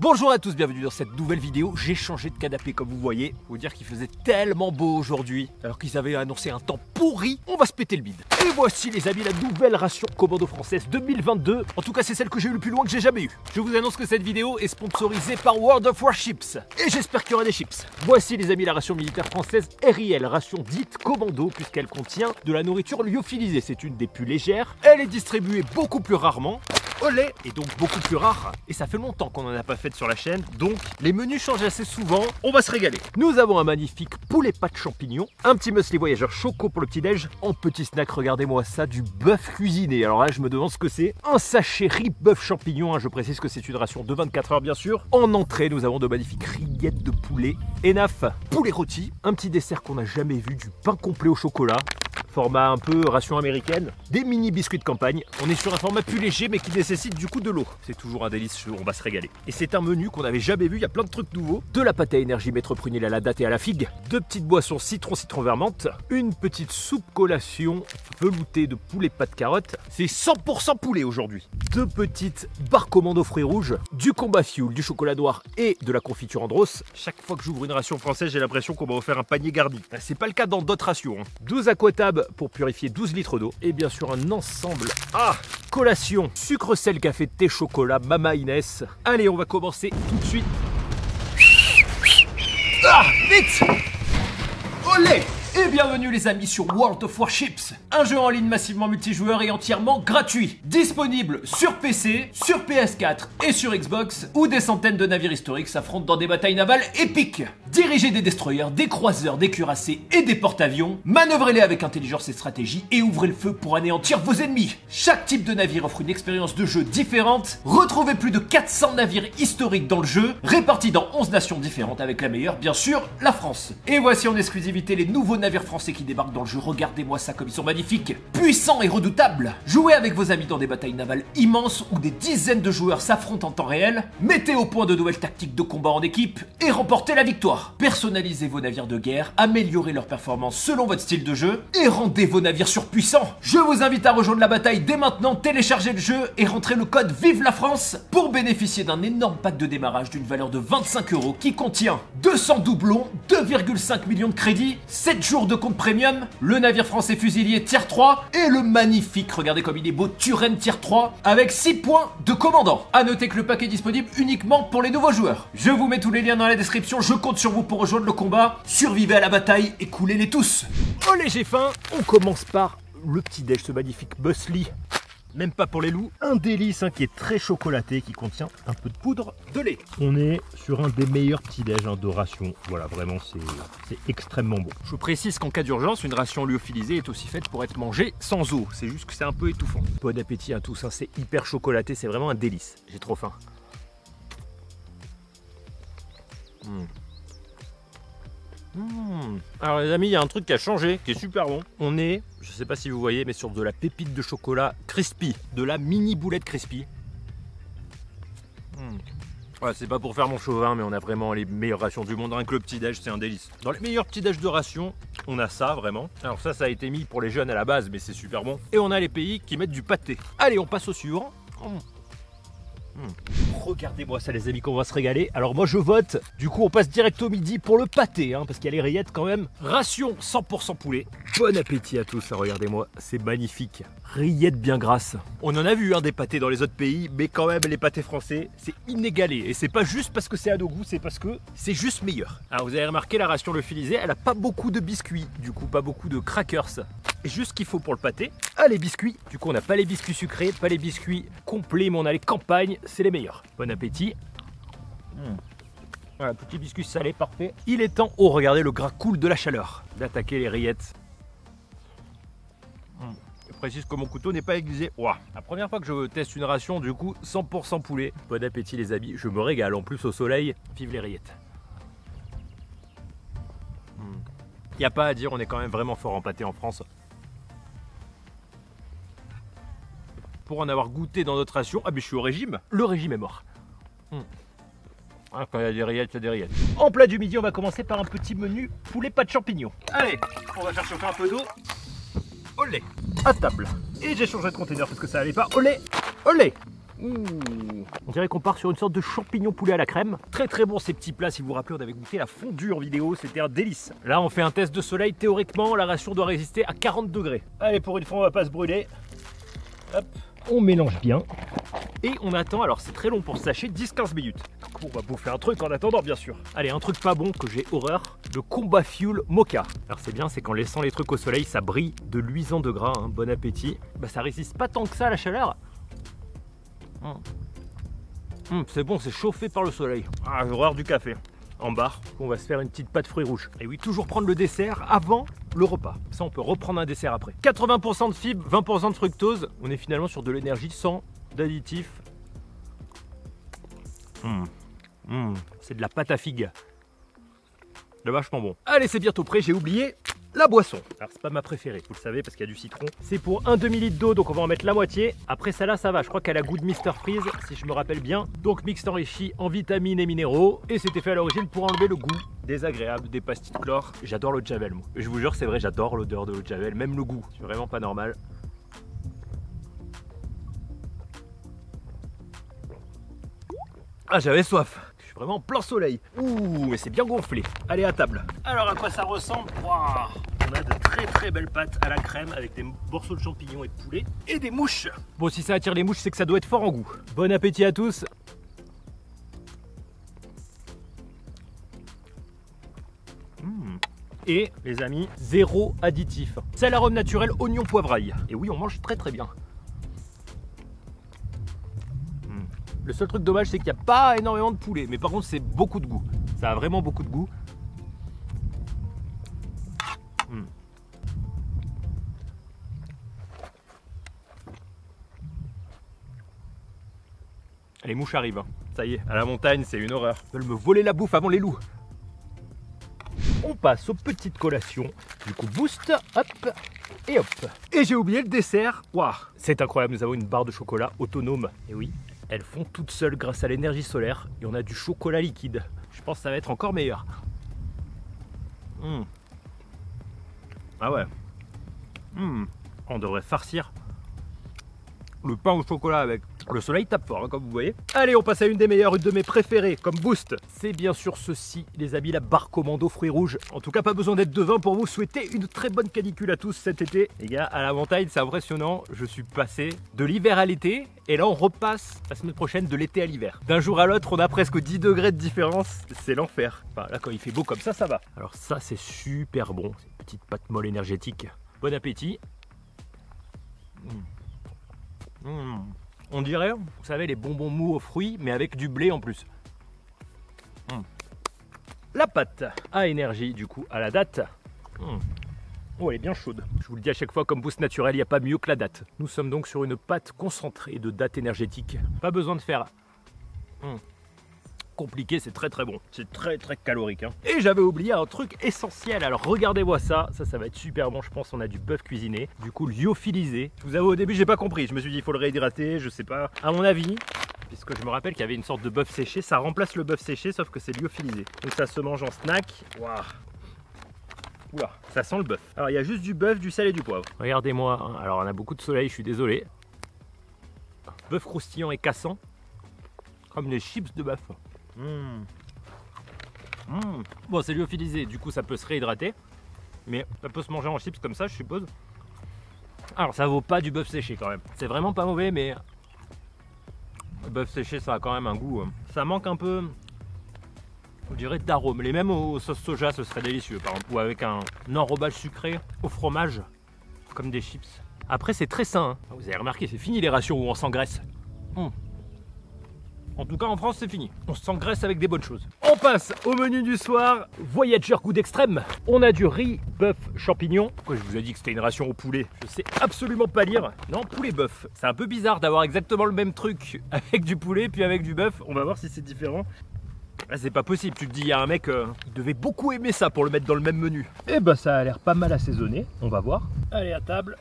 Bonjour à tous, bienvenue dans cette nouvelle vidéo. J'ai changé de canapé comme vous voyez. Faut dire qu'il faisait tellement beau aujourd'hui. Alors qu'ils avaient annoncé un temps pourri, on va se péter le bide. Et voici les amis la nouvelle ration commando française 2022. En tout cas c'est celle que j'ai eu le plus loin que j'ai jamais eu. Je vous annonce que cette vidéo est sponsorisée par World of Warships. Et j'espère qu'il y aura des chips. Voici les amis la ration militaire française RIL, ration dite commando puisqu'elle contient de la nourriture lyophilisée. C'est une des plus légères. Elle est distribuée beaucoup plus rarement au lait est donc beaucoup plus rare et ça fait longtemps qu'on n'en a pas fait sur la chaîne donc les menus changent assez souvent, on va se régaler. Nous avons un magnifique poulet pâte champignon, un petit muesli voyageur choco pour le petit déj, en petit snack regardez-moi ça du bœuf cuisiné. Alors là je me demande ce que c'est, un sachet riz bœuf champignon, hein, je précise que c'est une ration de 24 heures bien sûr. En entrée nous avons de magnifiques rillettes de poulet, enaf, poulet rôti, un petit dessert qu'on n'a jamais vu, du pain complet au chocolat, format un peu ration américaine, des mini biscuits de campagne. On est sur un format plus léger mais qui nécessite du coup de l'eau. C'est toujours un délice, on va se régaler. Et c'est un menu qu'on n'avait jamais vu, il y a plein de trucs nouveaux. De la pâte à énergie maître prunelle à la date et à la figue, deux petites boissons citron citron vermente, une petite soupe collation veloutée de poulet pâte carotte. C'est 100% poulet aujourd'hui. Deux petites barres commando fruits rouges, du combat fuel, du chocolat noir et de la confiture Andros. Chaque fois que j'ouvre une ration française, j'ai l'impression qu'on va faire un panier garni. C'est pas le cas dans d'autres rations. Hein. 12 aquatabs pour purifier 12 litres d'eau. Et bien sûr un ensemble. Ah Collation, sucre, sel, café, thé, chocolat, Mama Inès. Allez, on va commencer tout de suite. Ah Vite Olé et bienvenue les amis sur World of Warships, un jeu en ligne massivement multijoueur et entièrement gratuit, disponible sur PC, sur PS4 et sur Xbox, où des centaines de navires historiques s'affrontent dans des batailles navales épiques. Dirigez des destroyers, des croiseurs, des cuirassés et des porte-avions, manœuvrez-les avec intelligence et stratégie et ouvrez le feu pour anéantir vos ennemis. Chaque type de navire offre une expérience de jeu différente, retrouvez plus de 400 navires historiques dans le jeu, répartis dans 11 nations différentes avec la meilleure bien sûr, la France. Et voici en exclusivité les nouveaux navires français qui débarquent dans le jeu, regardez-moi ça comme ils sont magnifiques, puissants et redoutables. Jouez avec vos amis dans des batailles navales immenses où des dizaines de joueurs s'affrontent en temps réel, mettez au point de nouvelles tactiques de combat en équipe et remportez la victoire. Personnalisez vos navires de guerre, améliorez leur performance selon votre style de jeu et rendez vos navires surpuissants. Je vous invite à rejoindre la bataille dès maintenant, téléchargez le jeu et rentrez le code Vive la France pour bénéficier d'un énorme pack de démarrage d'une valeur de 25 euros qui contient 200 doublons, 2,5 millions de crédits, 7 jours de compte premium, le navire français fusilier tier 3 et le magnifique, regardez comme il est beau, Turenne tier 3 avec 6 points de commandant. A noter que le pack est disponible uniquement pour les nouveaux joueurs. Je vous mets tous les liens dans la description, je compte sur vous pour rejoindre le combat, survivez à la bataille et coulez-les tous. Allez j'ai faim, on commence par le petit déj, ce magnifique Busly même pas pour les loups, un délice hein, qui est très chocolaté, qui contient un peu de poudre de lait. On est sur un des meilleurs petits déj hein, de ration. Voilà, vraiment, c'est extrêmement bon. Je précise qu'en cas d'urgence, une ration lyophilisée est aussi faite pour être mangée sans eau. C'est juste que c'est un peu étouffant. Bon appétit à tous, hein, c'est hyper chocolaté, c'est vraiment un délice. J'ai trop faim. Mmh. Mmh. Alors les amis, il y a un truc qui a changé, qui est super bon. On est, je sais pas si vous voyez, mais sur de la pépite de chocolat crispy, de la mini boulette crispy. Mmh. c'est pas pour faire mon chauvin, mais on a vraiment les meilleures rations du monde. Rien que le petit déj, c'est un délice. Dans les meilleurs petits déj de ration, on a ça vraiment. Alors ça, ça a été mis pour les jeunes à la base, mais c'est super bon. Et on a les pays qui mettent du pâté. Allez, on passe au suivant. Mmh. Regardez-moi ça les amis qu'on va se régaler. Alors moi je vote, du coup on passe direct au midi pour le pâté, hein, parce qu'il y a les rillettes quand même. Ration 100% poulet. Bon appétit à tous, regardez-moi, c'est magnifique. Rillettes bien grasses. On en a vu hein, des pâtés dans les autres pays, mais quand même les pâtés français, c'est inégalé. Et c'est pas juste parce que c'est à nos goûts, c'est parce que c'est juste meilleur. Alors vous avez remarqué la ration le filisé, elle a pas beaucoup de biscuits, du coup pas beaucoup de crackers. Juste ce qu'il faut pour le pâté. Ah les biscuits, du coup on n'a pas les biscuits sucrés, pas les biscuits complets, mais on a les campagnes, c'est les meilleurs. Bon appétit. Mmh. Voilà, petit biscuit salé, parfait. Il est temps, oh regardez le gras coule de la chaleur, d'attaquer les rillettes. Mmh. Je précise que mon couteau n'est pas aiguisé. La première fois que je teste une ration, du coup, 100% poulet. Bon appétit les amis, je me régale. En plus au soleil, vive les rillettes. Il mmh. n'y a pas à dire, on est quand même vraiment fort en pâté en France. Pour en avoir goûté dans notre ration. Ah mais je suis au régime, le régime est mort. Hmm. Ah, quand il y a des rillettes, il y a des rillettes. En plat du midi, on va commencer par un petit menu poulet pas de champignons. Allez, on va faire chauffer un peu d'eau. Olé, à table. Et j'ai changé de conteneur parce que ça allait pas. Olé, olé. On dirait qu'on part sur une sorte de champignon poulet à la crème. Très très bon ces petits plats. Si vous vous rappelez, on avait goûté la fondue en vidéo. C'était un délice. Là, on fait un test de soleil. Théoriquement, la ration doit résister à 40 degrés. Allez, pour une fois, on va pas se brûler. Hop, on mélange bien. Et on attend, alors c'est très long pour se sacher, 10-15 minutes. On va bouffer un truc en attendant, bien sûr. Allez, un truc pas bon que j'ai horreur, le Combat Fuel Mocha. Alors c'est bien, c'est qu'en laissant les trucs au soleil, ça brille de luisant de gras, hein. bon appétit. Bah ça résiste pas tant que ça à la chaleur. Hum. Hum, c'est bon, c'est chauffé par le soleil. Ah, j'ai horreur du café. En barre, on va se faire une petite pâte fruits rouges. Et oui, toujours prendre le dessert avant le repas. Ça, on peut reprendre un dessert après. 80% de fibres, 20% de fructose. On est finalement sur de l'énergie sans d'additifs. Hum. Hum, c'est de la pâte à figue. C'est vachement bon. Allez, c'est bientôt prêt, j'ai oublié la boisson. Alors c'est pas ma préférée, vous le savez, parce qu'il y a du citron. C'est pour un demi-litre d'eau, donc on va en mettre la moitié. Après ça là, ça va, je crois qu'elle a goût de Mister Freeze, si je me rappelle bien. Donc mixte enrichi en vitamines et minéraux. Et c'était fait à l'origine pour enlever le goût désagréable des pastilles de chlore. J'adore l'eau de javel, moi. Je vous jure, c'est vrai, j'adore l'odeur de l'eau de javel, même le goût. C'est vraiment pas normal. Ah, j'avais soif. Vraiment en plein soleil. Ouh, mais c'est bien gonflé. Allez, à table. Alors, à quoi ça ressemble? On a de très très belles pâtes à la crème avec des morceaux de champignons et de poulet et des mouches. Bon, si ça attire les mouches, c'est que ça doit être fort en goût. Bon appétit à tous. Mmh. Et les amis, zéro additif. C'est l'arôme naturel oignon poivraille. Et oui, on mange très très bien. Le seul truc dommage, c'est qu'il n'y a pas énormément de poulet. Mais par contre, c'est beaucoup de goût. Ça a vraiment beaucoup de goût. Hmm. Les mouches arrivent. Hein. Ça y est, à la montagne, c'est une horreur. Ils veulent me voler la bouffe avant les loups. On passe aux petites collations. Du coup, boost, hop, et hop. Et j'ai oublié le dessert. Waouh, c'est incroyable, nous avons une barre de chocolat autonome. Et oui, elles font toutes seules grâce à l'énergie solaire et on a du chocolat liquide. Je pense que ça va être encore meilleur. Mmh. Ah ouais. Mmh. On devrait farcir le pain au chocolat avec. Le soleil tape fort, hein, comme vous voyez. Allez, on passe à une des meilleures, une de mes préférées, comme boost. C'est bien sûr ceci, les amis, la barre commando fruits rouges. En tout cas, pas besoin d'être devin pour vous souhaiter une très bonne canicule à tous cet été. Les gars, à la montagne, c'est impressionnant. Je suis passé de l'hiver à l'été, et là, on repasse la semaine prochaine de l'été à l'hiver. D'un jour à l'autre, on a presque 10 degrés de différence. C'est l'enfer. Enfin, là, quand il fait beau comme ça, ça va. Alors ça, c'est super bon. C'est une petite pâte molle énergétique. Bon appétit. Mmh. On dirait, vous savez, les bonbons mous aux fruits, mais avec du blé en plus. Mmh. La pâte à énergie, du coup, à la date. Mmh. Oh, elle est bien chaude. Je vous le dis à chaque fois, comme boost naturel, il n'y a pas mieux que la date. Nous sommes donc sur une pâte concentrée de date énergétique. Pas besoin de faire compliqué, c'est très très bon. C'est très très calorique. Hein. Et j'avais oublié un truc essentiel. Alors regardez-moi ça. Ça, ça va être super bon. Je pense on a du bœuf cuisiné. Du coup, lyophilisé. Je vous avoue, au début, j'ai pas compris. Je me suis dit, il faut le réhydrater. Je sais pas. À mon avis, puisque je me rappelle qu'il y avait une sorte de bœuf séché. Ça remplace le bœuf séché, sauf que c'est lyophilisé. Donc ça se mange en snack. Waouh Oula, ça sent le bœuf. Alors il y a juste du bœuf, du sel et du poivre. Regardez-moi. Hein. Alors on a beaucoup de soleil, je suis désolé. Bœuf croustillant et cassant. Comme les chips de bœuf. Mmh. Mmh. Bon, c'est lyophilisé, du coup ça peut se réhydrater. Mais ça peut se manger en chips comme ça, je suppose. Alors ça vaut pas du bœuf séché quand même. C'est vraiment pas mauvais, mais le bœuf séché ça a quand même un goût. Hein. Ça manque un peu, on dirait d'arôme. Les mêmes aux sauces soja, ce serait délicieux par exemple. Ou avec un enrobage sucré au fromage, comme des chips. Après c'est très sain. Hein. Vous avez remarqué, c'est fini les rations où on s'engraisse. Mmh. En tout cas, en France, c'est fini. On s'engraisse avec des bonnes choses. On passe au menu du soir. Voyager goût d'extrême. On a du riz, bœuf, champignon. Pourquoi je vous ai dit que c'était une ration au poulet? Je sais absolument pas lire. Non, poulet bœuf. C'est un peu bizarre d'avoir exactement le même truc avec du poulet puis avec du bœuf. On va voir si c'est différent. Ah, c'est pas possible, tu te dis, il y a un mec, euh, il devait beaucoup aimer ça pour le mettre dans le même menu. Eh ben ça a l'air pas mal assaisonné, on va voir. Allez à table.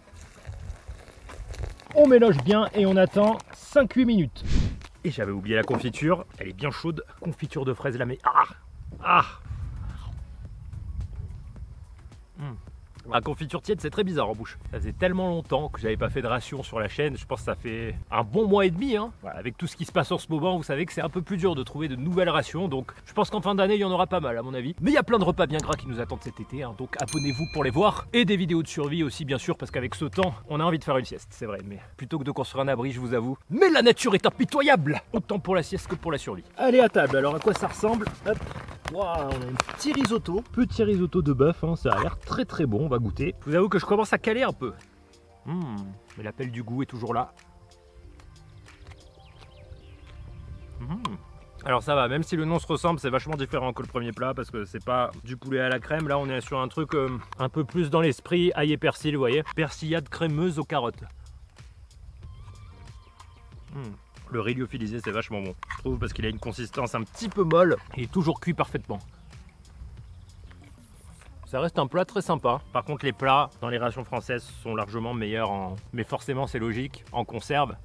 On mélange bien et on attend 5-8 minutes. J'avais oublié la confiture. Elle est bien chaude. Confiture de fraises lamées. Ah Ah La confiture tiède, c'est très bizarre en bouche. Ça faisait tellement longtemps que j'avais pas fait de ration sur la chaîne. Je pense que ça fait un bon mois et demi. Hein. avec tout ce qui se passe en ce moment, vous savez que c'est un peu plus dur de trouver de nouvelles rations. Donc je pense qu'en fin d'année, il y en aura pas mal à mon avis. Mais il y a plein de repas bien gras qui nous attendent cet été. Hein. donc abonnez-vous pour les voir. Et des vidéos de survie aussi, bien sûr, parce qu'avec ce temps, on a envie de faire une sieste. C'est vrai. Mais plutôt que de construire un abri, je vous avoue. Mais la nature est impitoyable Autant pour la sieste que pour la survie. Allez à table. Alors à quoi ça ressemble? Hop. A un petit risotto. Petit risotto de bœuf. Hein. ça a l'air très très bon. On va goûter. Je vous avoue que je commence à caler un peu. Mmh, mais l'appel du goût est toujours là. Mmh. Alors ça va, même si le nom se ressemble, c'est vachement différent que le premier plat parce que c'est pas du poulet à la crème. Là, on est sur un truc euh, un peu plus dans l'esprit, ail et persil, vous voyez. Persillade crémeuse aux carottes. Mmh. Le riz lyophilisé, c'est vachement bon, je trouve, parce qu'il a une consistance un petit peu molle et toujours cuit parfaitement. Ça reste un plat très sympa. Par contre, les plats dans les rations françaises sont largement meilleurs en. Mais forcément, c'est logique, en conserve.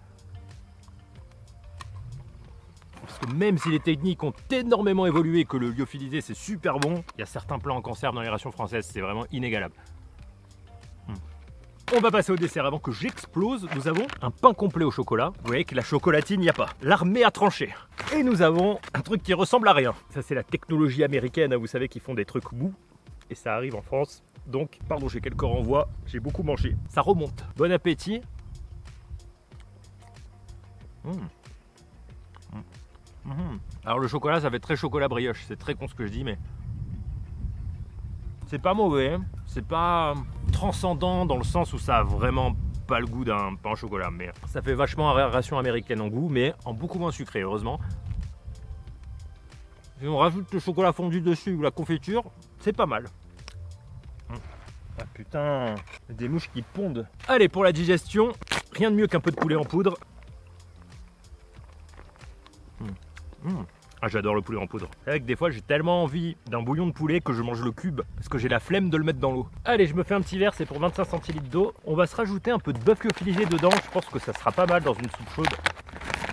Parce que même si les techniques ont énormément évolué et que le lyophilisé c'est super bon, il y a certains plats en conserve dans les rations françaises, c'est vraiment inégalable. On va passer au dessert avant que j'explose. Nous avons un pain complet au chocolat. Vous voyez que la chocolatine, il n'y a pas. L'armée a tranché. Et nous avons un truc qui ressemble à rien. Ça, c'est la technologie américaine. Hein. Vous savez qu'ils font des trucs mous et ça arrive en France. Donc, pardon, j'ai quelques renvois, j'ai beaucoup mangé. Ça remonte. Bon appétit. Mmh. Mmh. Mmh. Alors le chocolat, ça fait très chocolat brioche. C'est très con ce que je dis, mais c'est pas mauvais. Hein. C'est pas transcendant dans le sens où ça a vraiment pas le goût d'un pain au chocolat, mais ça fait vachement ration américaine en goût, mais en beaucoup moins sucré, heureusement. Si on rajoute le chocolat fondu dessus ou la confiture, c'est pas mal. Ah putain, des mouches qui pondent. Allez, pour la digestion, rien de mieux qu'un peu de poulet en poudre. Mmh. Mmh. Ah, j'adore le poulet en poudre. C'est vrai que des fois, j'ai tellement envie d'un bouillon de poulet que je mange le cube parce que j'ai la flemme de le mettre dans l'eau. Allez, je me fais un petit verre, c'est pour 25 centilitres d'eau. On va se rajouter un peu de bœuf lyophilisé dedans. Je pense que ça sera pas mal dans une soupe chaude.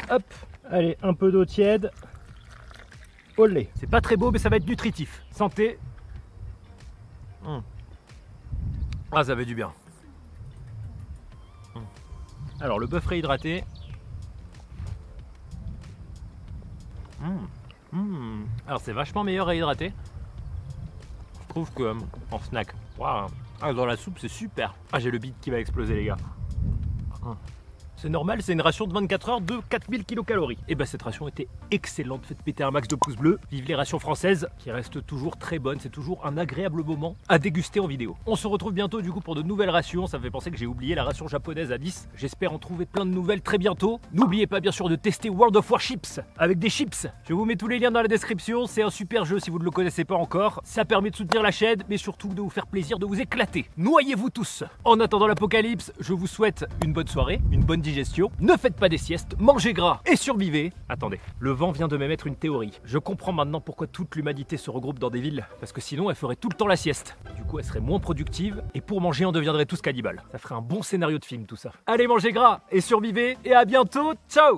Hop, allez, un peu d'eau tiède. Olé. C'est pas très beau, mais ça va être nutritif. Santé. Mmh. Ah, ça fait du bien. Hum. Alors, le bœuf réhydraté. Hum, hum. Alors, c'est vachement meilleur réhydraté. Je trouve que en snack. Ah, dans la soupe, c'est super. Ah, j'ai le bide qui va exploser, les gars. C'est normal, c'est une ration de 24 heures de 4000 kcal. Et bah cette ration était excellente, faites péter un max de pouces bleus. Vive les rations françaises qui restent toujours très bonnes, c'est toujours un agréable moment à déguster en vidéo. On se retrouve bientôt du coup pour de nouvelles rations, ça me fait penser que j'ai oublié la ration japonaise à 10. J'espère en trouver plein de nouvelles très bientôt. N'oubliez pas bien sûr de tester World of Warships avec des chips. Je vous mets tous les liens dans la description, c'est un super jeu si vous ne le connaissez pas encore. Ça permet de soutenir la chaîne, mais surtout de vous faire plaisir, de vous éclater. Noyez-vous tous. En attendant l'apocalypse, je vous souhaite une bonne soirée, une bonne Ne faites pas des siestes, mangez gras et survivez. Attendez, le vent vient de m'émettre une théorie. Je comprends maintenant pourquoi toute l'humanité se regroupe dans des villes. Parce que sinon, elle ferait tout le temps la sieste. Du coup, elle serait moins productive et pour manger, on deviendrait tous cannibales. Ça ferait un bon scénario de film tout ça. Allez, mangez gras et survivez et à bientôt. Ciao